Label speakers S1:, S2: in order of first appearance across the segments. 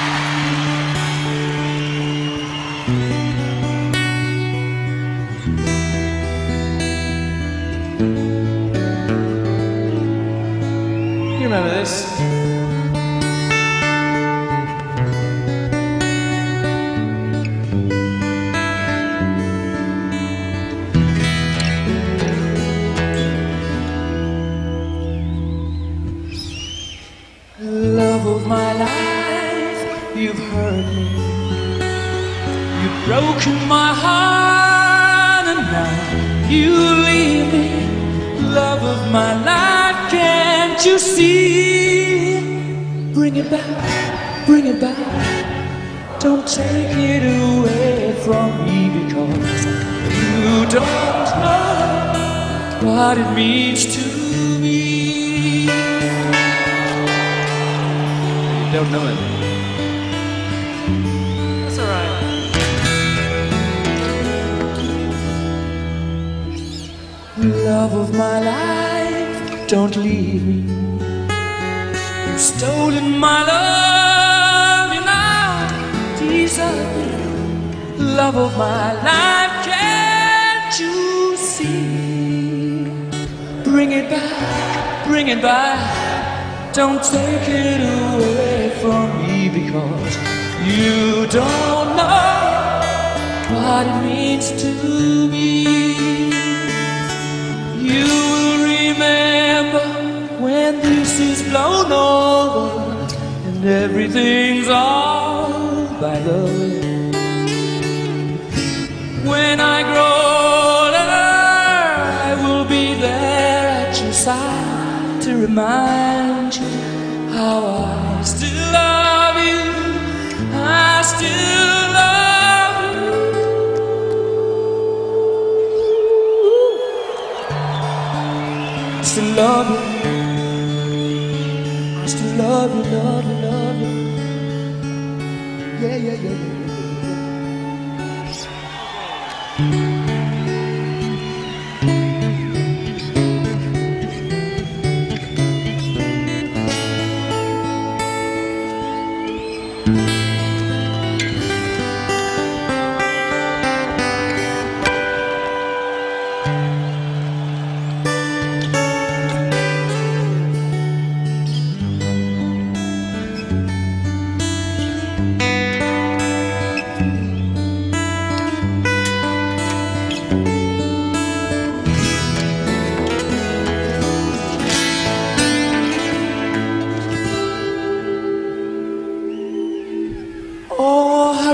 S1: You remember this? Love of my life, you've hurt me. You've broken my heart, and now you leave me. Love of my life, can't you see? Bring it back, bring it back. Don't take it away from me because you don't know what it means to me. Don't know it. Love of my life, don't leave me. You've stolen my love, you now deserve it. Love of my life, can't you see? Bring it back, bring it back. Don't take it away from me because you don't know what it means to me. You will remember when this is blown over and everything's all by the way. When I grow older, I will be there at your side to remind you how I still love you. I still Still love you. I still love you, love you, love you. Yeah, yeah, yeah, yeah.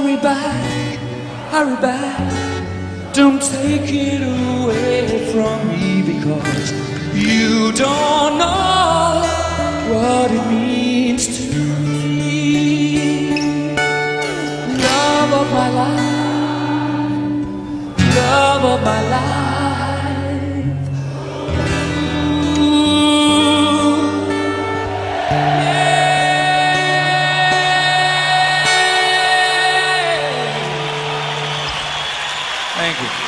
S1: Hurry back, hurry back. Don't take it away from me because you don't know what it means to me. Love of my life, love of my life. Thank you.